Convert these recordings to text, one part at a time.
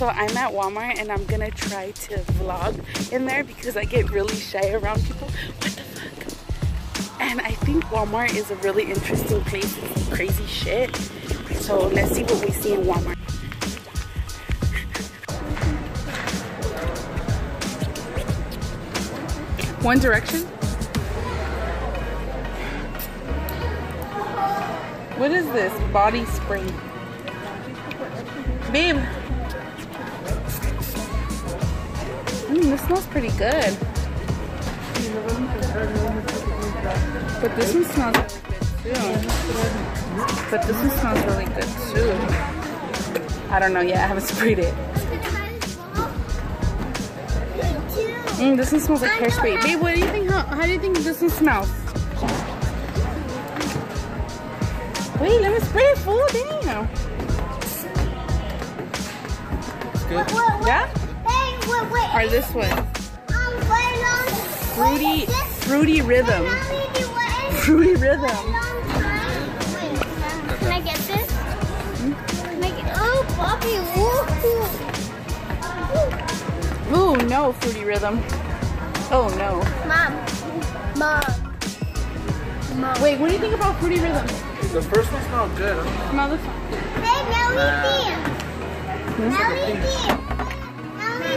So I'm at Walmart and I'm gonna try to vlog in there because I get really shy around people. What the fuck? And I think Walmart is a really interesting place. Crazy shit. So let's see what we see in Walmart. One Direction? What is this? Body spray. Babe. Mm, this smells pretty good. But this one smells really good too. But this one smells really good too. I don't know yet. I haven't sprayed it. Mm, this one smells like hairspray. Babe, what do you think? How, how do you think this one smells? Wait, let me spray it full. Damn. Good. Yeah? Wait. Or this one? Um, wait, long. Fruity, Wait, this- fruity rhythm. Wait, how many do what? Fruity rhythm. Wait, can I get this? Can I get? Oh, Bobby, woo. Ooh, no, fruity rhythm. Oh no. Mom. Mom. Mom. Wait, what do you think about fruity rhythm? The first one smelled good. I don't. Smell this one. Hey, Melly Nah. Hmm? Melly Melly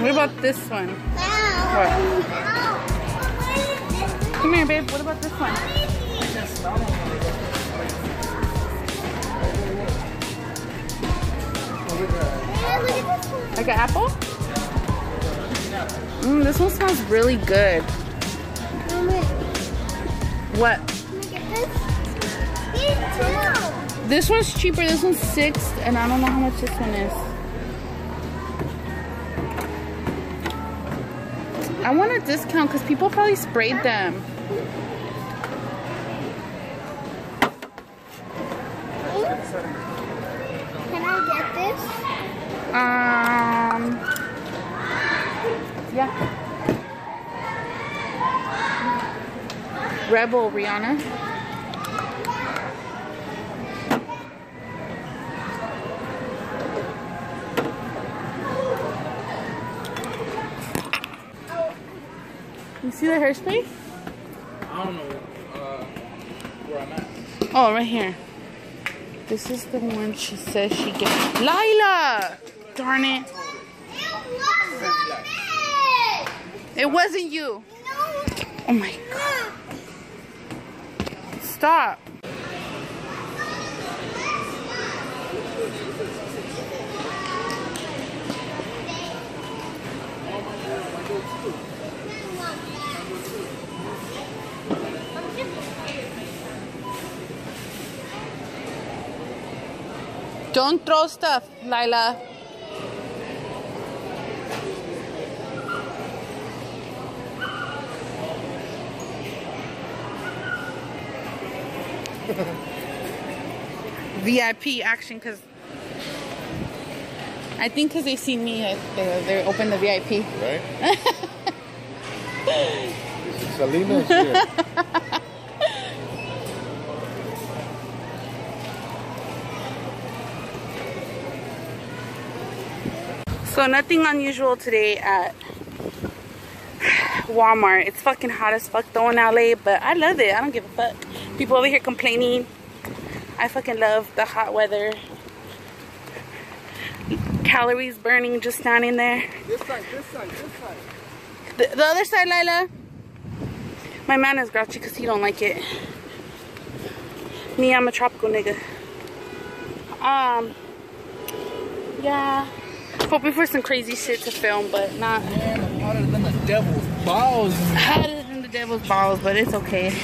What about this one? What? Come here, babe. What about this one? Like an apple? Mm, this one smells really good. What? This one's cheaper. This one's six, and I don't know how much this one is. I want a discount because people probably sprayed them. Can I get this? Um. Yeah. Rebel Rihanna. You see the hairspray? I don't know uh, where I'm at. Oh, right here. This is the one she says she gets. Lila! Darn it. It wasn't it! It wasn't you. No. Oh my god. Stop. Don't throw stuff, Lila. VIP action because I think because they see me, I- they, they open the VIP. Right? Selena is here. So nothing unusual today at Walmart. It's fucking hot as fuck though in LA, but I love it. I don't give a fuck. People over here complaining. I fucking love the hot weather. Calories burning just standing there. This side, this side, this side. The, the other side, Lila. My man is grouchy because he don't like it. Me, I'm a tropical nigga. Um, yeah. Hoping for some crazy shit to film, but not Man, hotter than the devil's balls. hotter than the devil's balls, but it's okay.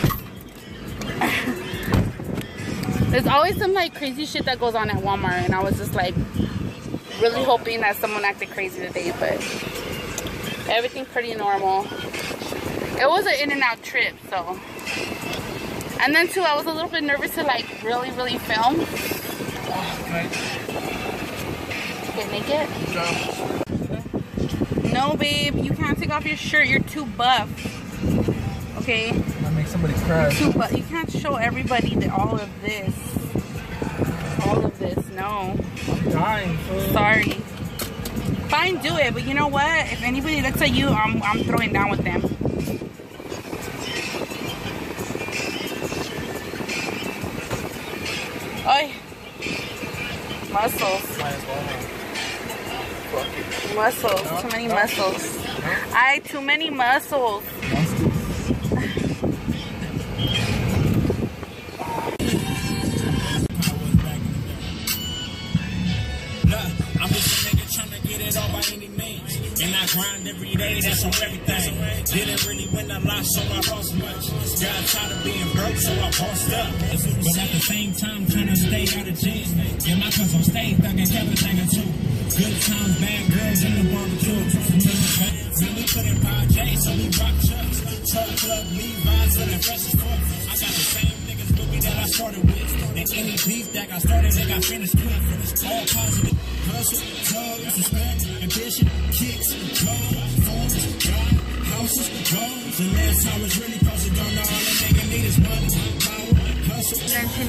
There's always some like crazy shit that goes on at Walmart, and I was just like really hoping that someone acted crazy today, but everything pretty normal. It was an in and out trip, so. And then too, I was a little bit nervous to like really, really film. Oh, okay. Get naked. Jump. No, babe, you can't take off your shirt. You're too buff. Okay. That makes somebody cry. too, buff. you can't show everybody that all of this. All of this, no. I'm dying. fool. Sorry. Fine, do it. But you know what? If anybody looks at you, I'm I'm throwing down with them. Ay. Muscles. Muscles. Too many muscles. I too many muscles. And I grind every day, that's on everything. Didn't really win a lot, so I lost much. Got tired of being broke, so I bossed up. But at the same time, tryna stay out of jail. Yeah, my cuz on stage, thugging everything too. Good times, bad girls in the barbecue. Really put in 5J, so we rock chucks. Truck club, Levi's, feeling fresh as fuck. I got the same niggas with me that I started with. And any beef that got started, they got finished quick. All positive. Hustle, drugs, respect, ambition, kicks, gold, phones, God, houses, goals. And last time was really cause you don't know all nigga need is money, power, hustle. Then she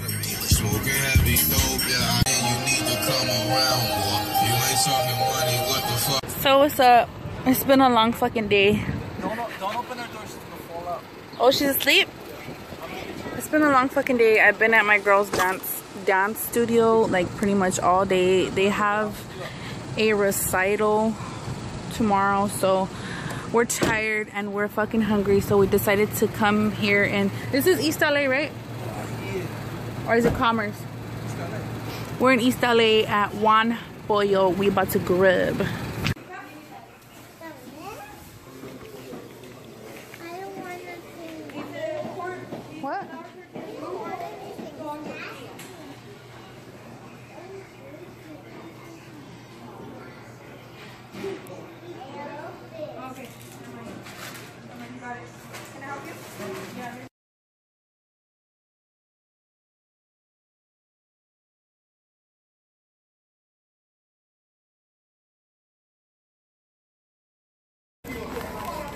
Smoking heavy dope, yeah, I you need to come around, boy. You ain't talking money, what the fuck? So what's up? It's been a long fucking day. Don't, o- don't open our doors to fall out. Oh, she's asleep? It's been a long fucking day. I've been at my girls' dance dance studio like pretty much all day. They have a recital tomorrow, so we're tired and we're fucking hungry. So we decided to come here and this is East LA, right? Or is it Commerce? We're in East LA at Juan Pollo. We about to grub.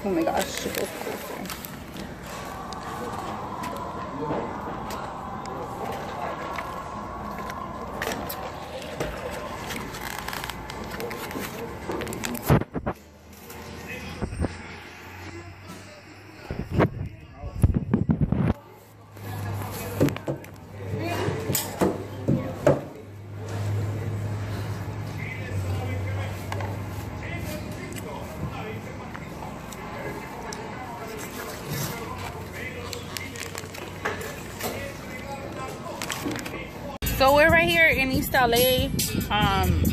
Oh my gosh, goes closer. So in East LA. Um,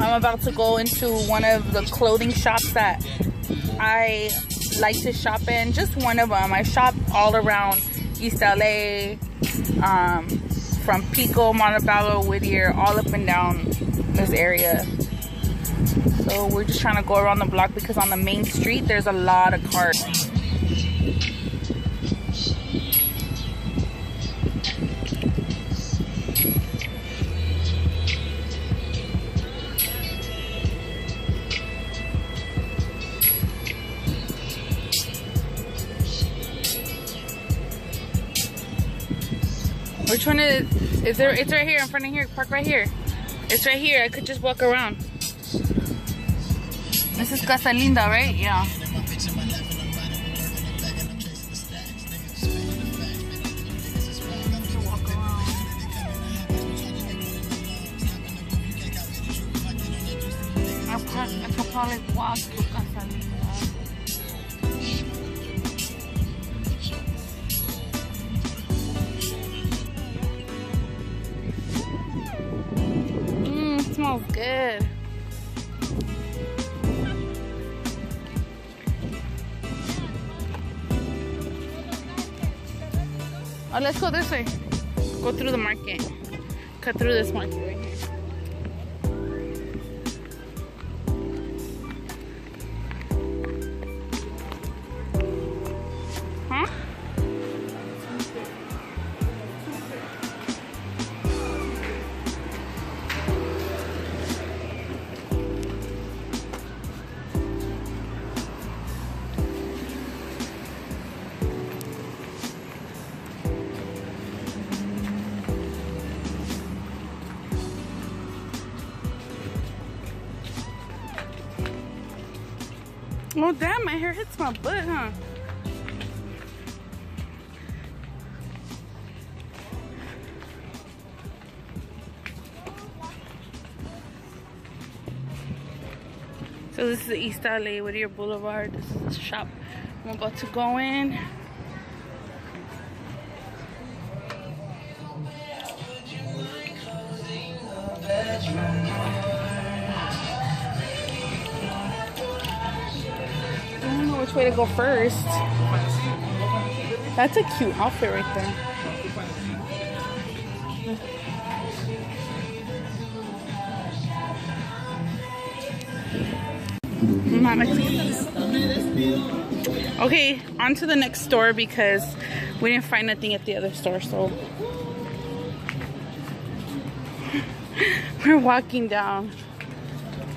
I'm about to go into one of the clothing shops that I like to shop in. Just one of them. I shop all around East LA, um, from Pico, Montebello, Whittier, all up and down this area. So we're just trying to go around the block because on the main street there's a lot of cars. We're trying to. Is there? It's right here in front of here. Park right here. It's right here. I could just walk around. This is Casa Linda, right? Yeah. Smells good. Oh, let's go this way. Go through the market. Cut through this market Oh damn, my hair hits my butt, huh? So this is the East LA Whittier Boulevard. This is the shop I'm about to go in. Go first. That's a cute outfit right there. Okay, on to the next store because we didn't find nothing at the other store, so we're walking down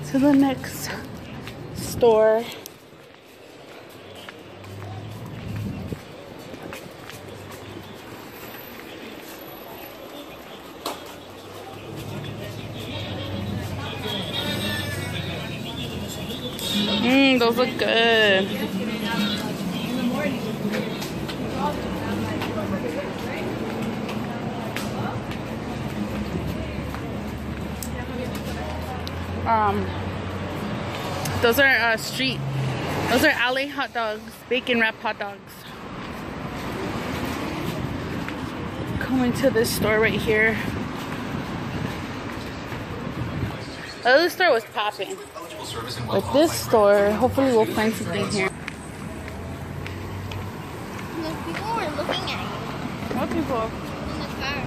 to the next store. Those look good. Um, those are uh, street. Those are alley hot dogs, bacon wrap hot dogs. Coming to this store right here. The other store was popping. But this store, hopefully we'll find something here. Look, people were looking at you What people? in the car.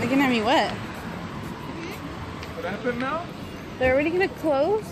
Looking at me what? What happened now? They're already gonna close?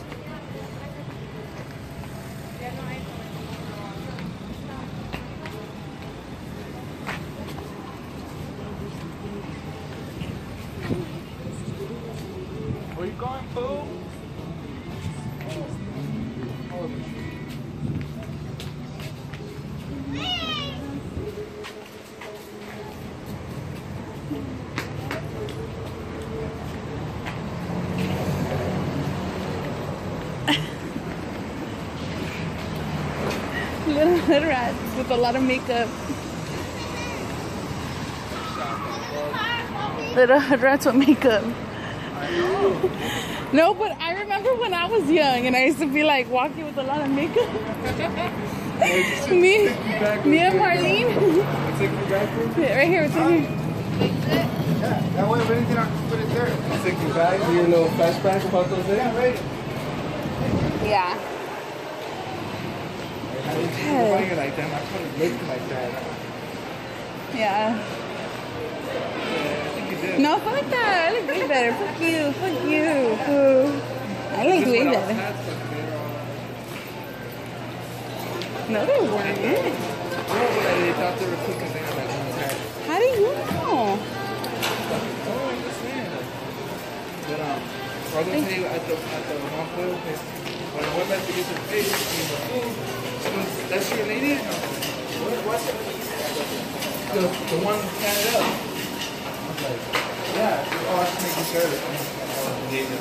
Hood rats with a lot of makeup. Little hood rats with makeup. No, but I remember when I was young and I used to be like walking with a lot of makeup. me, me and Marlene. Right here, it's in here. Yeah, that way if anything, I can put it there. Take me back. Do your little flashback about those days. Yeah, right. Yeah. I was buying it like. I couldn't look like that. Yeah. No, fuck that. I look way better. Fuck you. Fuck you. I look way better. No, they weren't. How do you know? But um, I was gonna tell you at the at the place, when I went back to get some fish, like, "Oh, she goes, that's your lady?" And I was like, "What? What's it?" The the one tatted up. Like, "Yeah." "Oh, I just making sure." And I was gave it.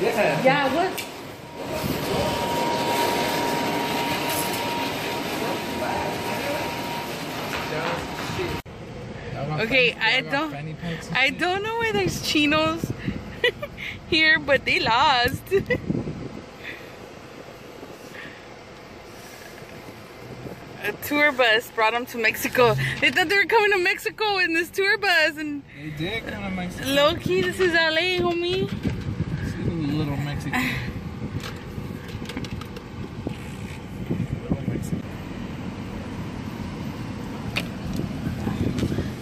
Yeah. Yeah, what? Okay, I don't- I don't know why there's chinos here, but they lost. A tour bus brought them to Mexico. They thought they were coming to Mexico in this tour bus, and They did kind of Mexican. low key, this is LA, homie. Little Mexican. Little Mexican.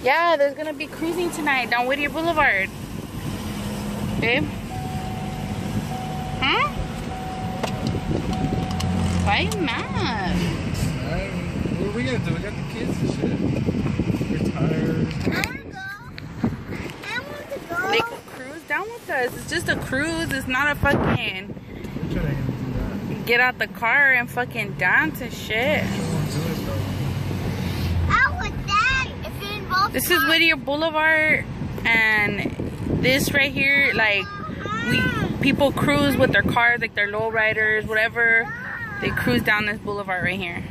Yeah, there's gonna be cruising tonight down Whittier Boulevard. Babe? Huh? Why are you mad? Alright, what are we gonna do? We got the kids and shit. We're tired. I want to go. I want to go. They could cruise down with us. It's just a cruise. It's not a fucking We're trying to do that. get out the car and fucking dance and shit. We won't do it though. How would that if it involves This is Whittier Boulevard and this right here, like we people cruise with their cars, like their low riders, whatever. They cruise down this boulevard right here.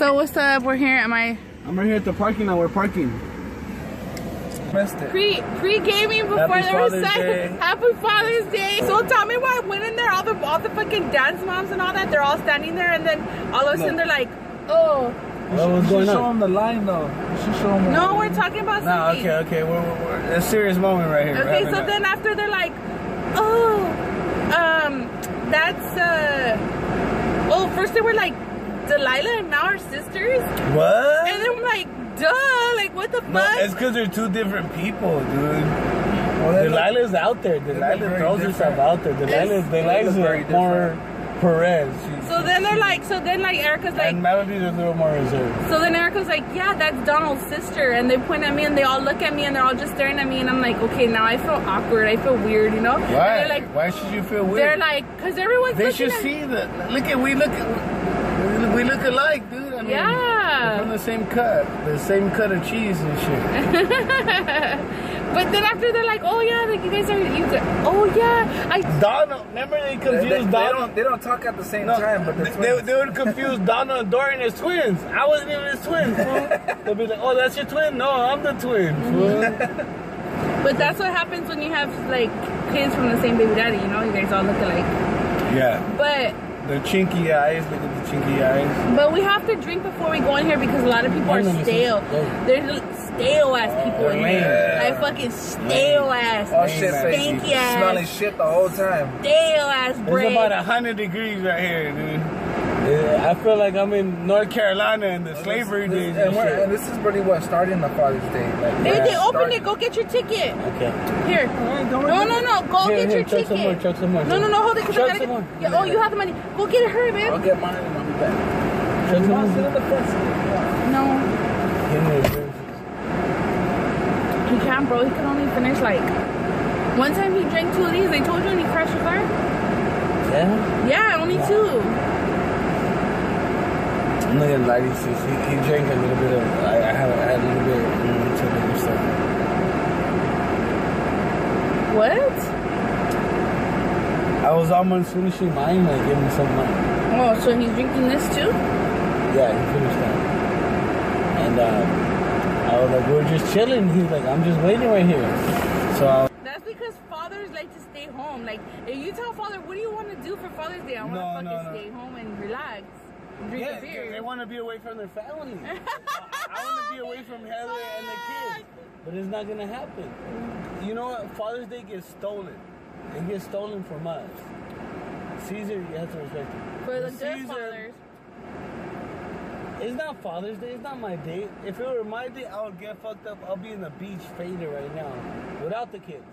So what's up? We're here at my I'm right here at the parking lot. We're parking. Missed it. pre pre gaming before Happy they were Father's saying Day. Happy Father's Day. So tell me why I went in there, all the all the fucking dance moms and all that, they're all standing there, and then all of a sudden they're like, oh, Well, what's going on? show them the line though. Show them. no, we're talking about No, something. okay, okay. We're, we're, we're a serious moment right here. Okay, so a- then after they're like, oh, um, that's uh, oh, first they were like Delilah and now our sisters, what? and then I'm like, duh, like what the no, fuck? it's because they're two different people, dude. Delilah's out there. Delilah very throws herself out there. Delilah, It's- Delilah's They look more Perez. She, so then they're like, so then like Erica's like, and Melody's a little more reserved. So then Erica's like, yeah, that's Donald's sister. And they point at me and they all look at me and they're all just staring at me. And I'm like, okay, now I feel awkward. I feel weird, you know? And Why? they're like, Why should you feel weird? they're like, because everyone's They looking should at see that. Look at we look at we look alike, dude. I mean, Yeah. we're from the same cut, the same cut of cheese and shit. But then after they're like, oh yeah, like you guys are, you oh yeah. I, Donald, remember they They, confused they, they Donald. don't, they don't talk at the same No, time, but they, they're they, they would confuse Donald and Dorian as twins. I wasn't even his twin. They'd be like, "Oh, that's your twin." No, I'm the twin. Mm-hmm. But that's what happens when you have like kids from the same baby daddy, you know? You guys all look alike. Yeah, But the chinky eyes. Look at the chinky eyes. But we have to drink before we go in here because a lot of people are know this is- stale. yeah. There's stale ass people they're in lame. here. Like fucking stale ass. Oh shit, Stinky ass. Smelling shit the whole time. Stale ass bread. It's about hundred degrees right here, dude. Yeah, I feel like I'm in North Carolina in the slavery This- days. and, and and this is pretty what starting the Father's Day. Like, Hey, Yeah. they open Start- it. Go get your ticket. Okay. Here. No, no, no. Go Here, get here, your chuck ticket. some more, chuck some more. No, no, no. Hold it. 'cause I Chuck gotta some get. more. Yeah, oh, you have the money. Go get it. Hurry, I'll get mine and I'll be back. Chuck some Come on, sit more. in the front seat. No, Give me a drink. he can't, bro. He can only finish like. One time he drank two of these. They told you and he crashed your car. Yeah. Yeah, only two. I'm not gonna lie to you, sis. He, he drank a little bit of. I, I had, I had a little bit to liquor stuff. What? I was almost finishing mine. Like, give me some money. Oh, so he's drinking this too? Yeah, he finished that. And um, I was like, we're just chilling. He's like, I'm just waiting right here. So I because fathers like to stay home. Like, if you tell father, what do you want to do for Father's Day? I want to No, fucking no, no. stay home and relax, drink Yeah, a beer. they want to be away from their family. I want to be away from Heather and the kids, but it's not gonna happen. You know what? Father's Day gets stolen. It gets stolen from us. Caesar, you have to respect it. for the Caesar- fathers. It's not Father's Day. It's not my day. If it were my day, I would get fucked up. I'll be in the beach faded right now without the kids.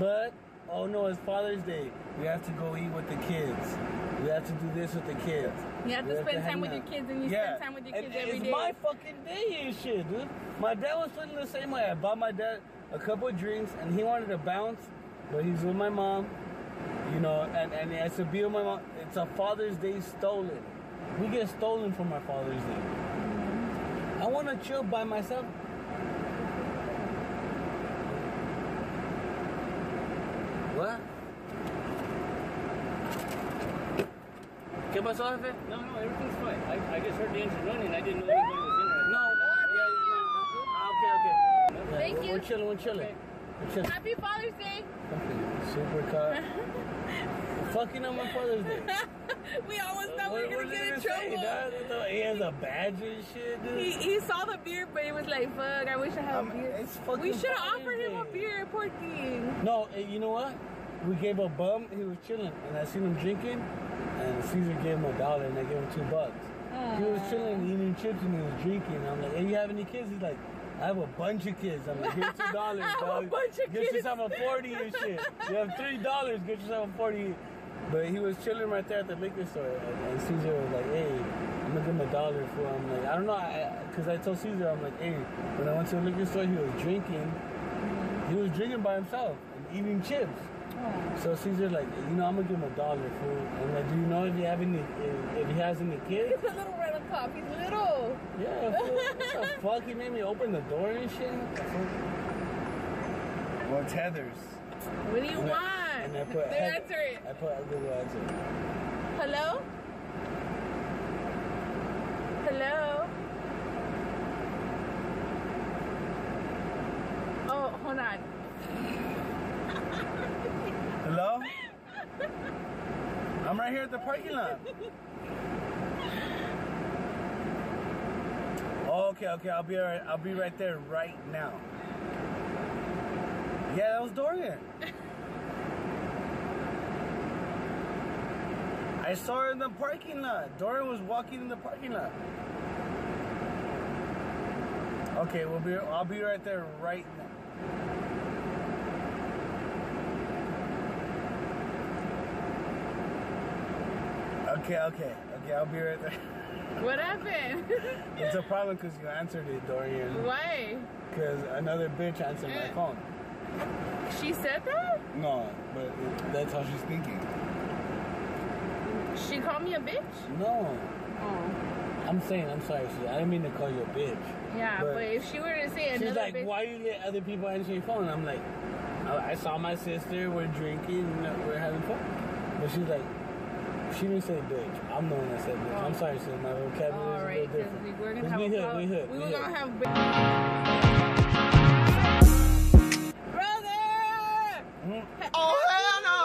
But oh no, it's Father's Day. We have to go eat with the kids. We have to do this with the kids. You have We to spend time hang with your kids and you Yeah. spend time with your And kids every it's day. my fucking day and shit, dude. My dad was feeling the same way. I bought my dad a couple of drinks and he wanted to bounce, but he's with my mom. You know, and, and it's to be with my mom. It's a Father's Day stolen. We get stolen from our Father's Day. I want to chill by myself. What? ¿Qué pasó, jefe? No, no, everything's fine. I, I just heard the engine running. I didn't know anybody was in there. No. Yeah, yeah, Ah, okay, okay. Thank we're, you. We're chilling, we're chilling. We're chilling. Happy Father's Day. Fucking super car. Fucking on my Father's Day. we almost What- were gonna get in he gonna trouble. He has a badge and shit, dude. He, he saw the beer, but he was like, "Fuck! I wish I had Um, a beer." We should have offered him a beer, poor king. No, eh, you know what? We gave a bum, he was chilling, and I seen him drinking, and Caesar gave him a dollar, and I gave him two bucks. He was chilling, eating chips, and he was drinking. I'm like, hey, you have any kids? He's like, I have a bunch of kids. I'm like, here's two dollars, I have a bunch of Get kids." yourself a 40 and shit. You have three dollars, get yourself a 40. But he was chilling right there at the liquor store, and, and Caesar was like, hey, I'm gonna give him a dollar for I'm like, I don't know, I, cause I told Caesar, I'm like, hey, when I went to the liquor store, he was drinking. He was drinking by himself and eating chips. Oh. So Caesar like, you know, I'm gonna give him a dollar for. I'm like, do you know if he have any, if, if he has any kids? It's a little red on handcuff. He's little. Yeah, fool. what the fuck? He made me open the door and shit. What? Well, tethers. What do you want? And I put- Then answer it. I put a Google answer. Hello? Hello? Oh, hold on. Hello? I'm right here at the parking lot. Oh, okay, okay. I'll be alright. I'll be right there right now. Yeah, that was Dorian. I saw her in the parking lot. Dorian was walking in the parking lot. Okay, we'll be. I'll be right there right now. Okay, okay, okay. I'll be right there. What happened? It's a problem because you answered it, Dorian. Why? Because another bitch answered my eh. phone. She said that? No, but that's how she's thinking. She called me a bitch? No. Oh. I'm saying, I'm sorry, sis. I didn't mean to call you a bitch. Yeah, But- but, if she were to say She's another like, bitch. why you let other people answer your phone? I'm like, I, saw my sister, we're drinking, we're having fun. But she's like, she didn't say bitch. I'm the one that said bitch. I'm oh. sorry, sis. My vocabulary All is a little different. we're gonna have we a hood, we hood, we we were gonna have. Brother! Oh, hell no!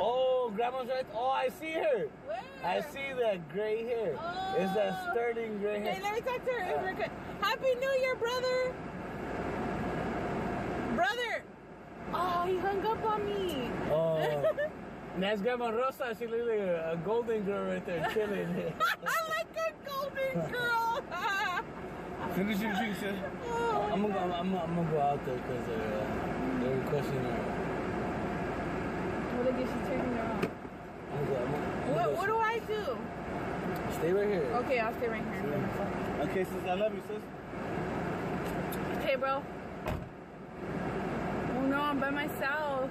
Oh, grandma's right. Oh, I see her. Where? I see that gray hair. It's that Oh. sterling gray Okay, hair. let me talk to her. We're. Happy New Year, brother! Brother! Oh, he hung up on me. Oh. That's Grandma Rosa. She looks like a, golden girl right there chilling. I like a golden girl. Finish your drink, oh, I'm gonna, go, I'm, gonna- I'm gonna go out there because they're, uh, they're requesting her. Well, look at she's turning her on. I'm gonna go. I'm gonna, What, what do I do? Stay right here. Okay, I'll stay right here. Okay, sis, I love you, sis. Okay, bro. Oh no, I'm by myself.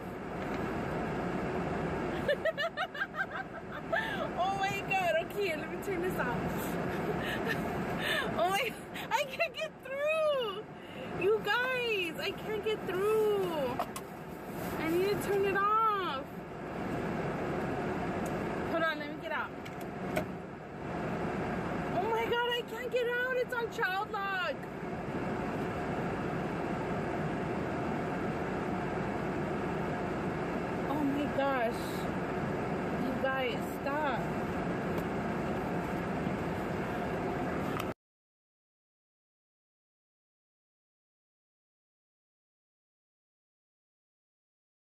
oh my god, okay, let me turn this off. oh my, I can't get through. You guys, I can't get through.